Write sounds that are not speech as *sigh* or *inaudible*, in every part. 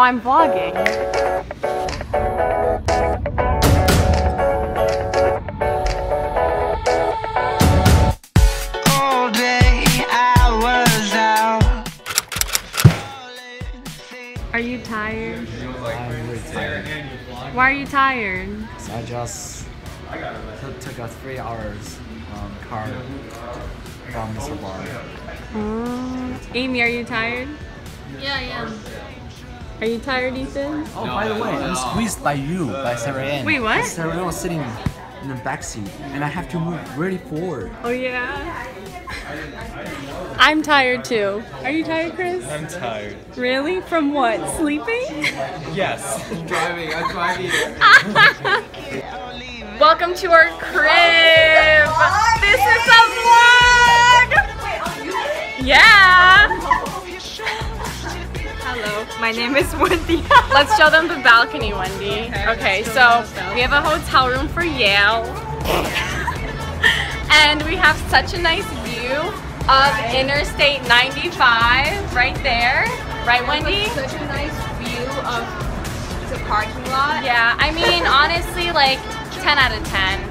I'm vlogging. All day I was out. Are you tired? I'm really tired. Why are you tired? So I just took, took a three hours um, car from Mr. Bar. Mm. Amy, are you tired? Yeah, I am. Are you tired, Ethan? Oh, by the way, I'm squeezed by you, by Saraanne. Wait, what? Saraanne was sitting in the back seat, and I have to move really forward. Oh yeah. I'm tired too. Are you tired, Chris? I'm tired. Really? From what? Sleeping? Yes. driving. I'm driving. *laughs* Welcome to our crib. This is a vlog. Yeah. Hello, my name is Wendy. *laughs* Let's show them the balcony, Wendy. Okay, so we have a hotel room for Yale. *laughs* and we have such a nice view of Interstate 95 right there. Right, Wendy? Such a nice view of the parking lot. Yeah, I mean, *laughs* honestly, like 10 out of 10.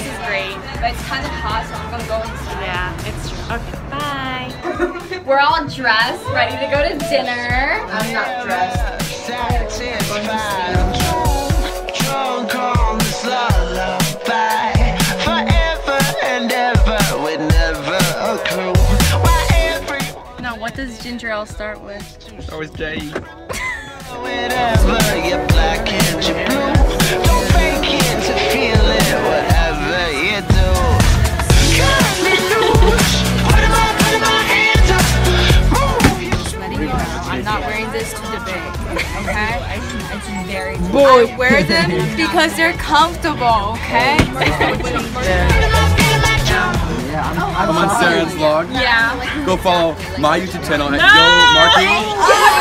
This is great. But it's kind of hot, so I'm gonna go inside. Yeah, it's true. Okay, bye. *laughs* We're all dressed, ready to go to dinner. I'm not dressed. Satisfied. Drunk, drunk on this lullaby. Forever and ever with never a clue. Why every No, what does ginger ale start with? So is Jay. *laughs* whenever you're black and you're blue. Don't fake it to feel it, I wear them because they're comfortable. Okay? Yeah, I'm, I'm I'm on. Sarah's vlog. Yeah. Go follow my YouTube channel at Yo Marky.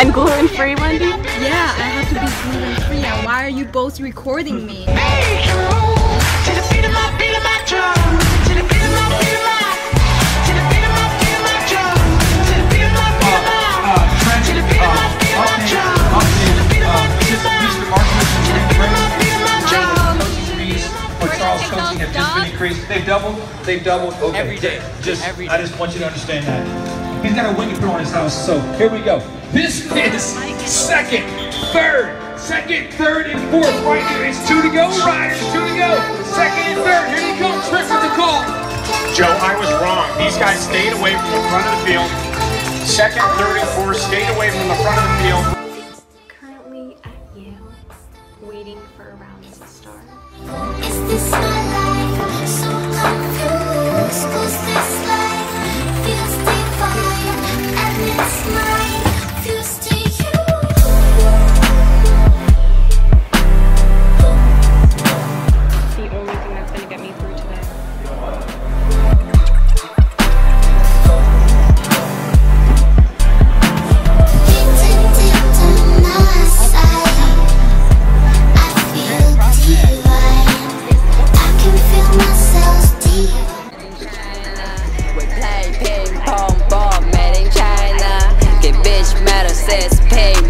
And gluten free, Wendy? Yeah, I have to be gluten free. And why are you both recording me? Make a move to the beat of my, beat of my drum. To the beat of my, beat of my. To the beat of my, beat of my drum. To the beat of my, beat of my. To the beat of my, beat of my drum. To the beat of my, beat of my. To the beat of my, beat of my drum. or Charles coaching have just been increased. They've doubled. They've doubled every day. Just I just want you to understand that. He's got a wing put on his house. So here we go. This is second, third, second, third, and fourth. Right here. It's two to go. Riders, two to go. Second and third. Here they come. Trick with the call. Joe, I was wrong. These guys stayed away from the front of the field. Second, third, and fourth stayed away from the front of the field. Currently at Yale, waiting for rounds to start.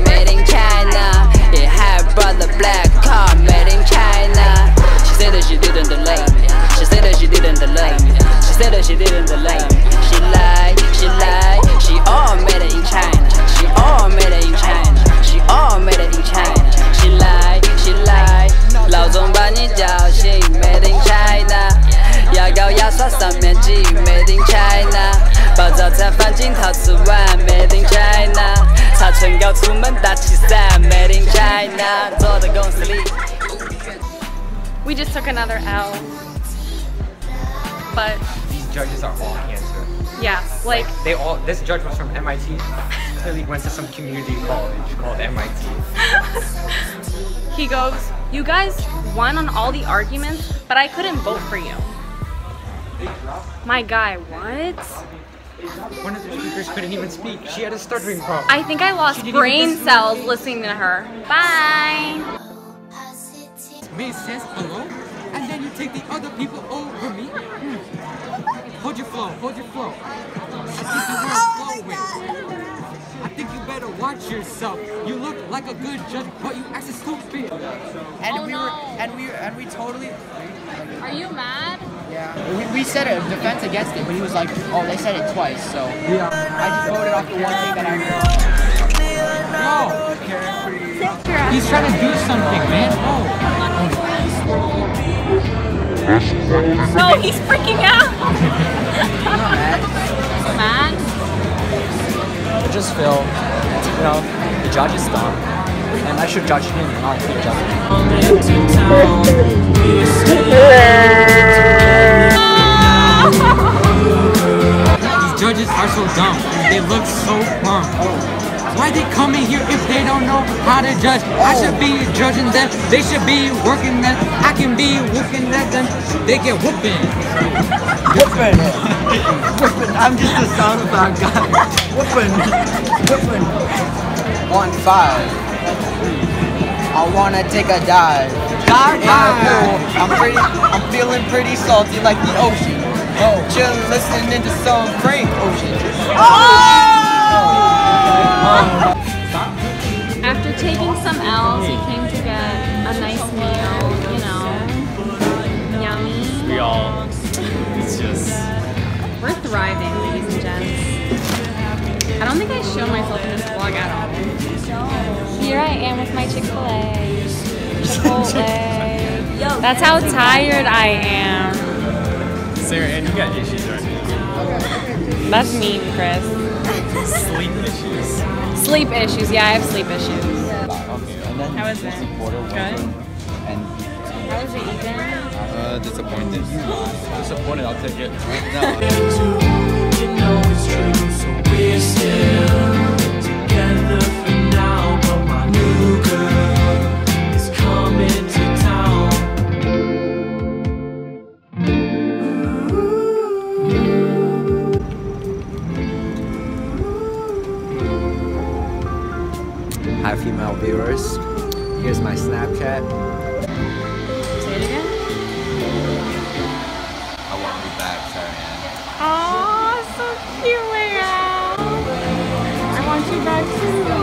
made in China. Yeah, her brother black car made in China. She said that she didn't delay me. She said that she didn't delay me. She said that she didn't delay me. She lied, she lied. She all made it in China. She all made it in China. Just took another L. But These judges are all cancer. yeah, like They all. This judge was from MIT. Clearly went to some community college called MIT. *laughs* he goes, You guys won on all the arguments, but I couldn't vote for you. My guy, what? One of the speakers couldn't even speak. She had a stuttering problem. I think I lost She didn't even brain cells listening to her. Bye. Made sense alone, and then you take the other people over me. Hmm. Hold your flow, hold your flow. I think you weren't flowing. I think you better watch yourself. You look like a good judge, but you act stupid. And Oh, we were, and we, and we totally. Are you mad? Yeah. We, we said a defense against it, but he was like, oh, they said it twice, so. Yeah. I just voted off the one thing that I heard. Yo! He's trying to do something, man. Oh. No, he's freaking out. *laughs* mad? I just feel, you know, the judge is dumb. And I should judge him, not the These judge? I oh. should be judging them. They should be working them. I can be whooping at them. They get whooping. *laughs* Whooping! Whooping! I'm just a sound effect guy. Whooping! Whooping! On five. I wanna take a dive. Dive, dive. I'm pretty. I'm feeling pretty salty like the ocean. Oh, chillin', listening to some Frank Ocean. Oh! Oh. After taking some L's, he came to get a nice meal, you know. Yummy. We all. It's just. We're thriving, ladies and gents. I don't think I show myself in this vlog at all. Here I am with my Chick-fil-A. *laughs* Chipotle. That's how tired I am. Sarah, and you got issues, right? That's mean, Chris. Sleep issues. Sleep issues. Yeah, I have sleep issues. Okay, And then How was it? Good. And How was it eating? Uh, disappointed. *gasps* Disappointed, I'll take it. *laughs* You female viewers. Here's my Snapchat. Say it again. I want back, so cute, Leo. I want you back too.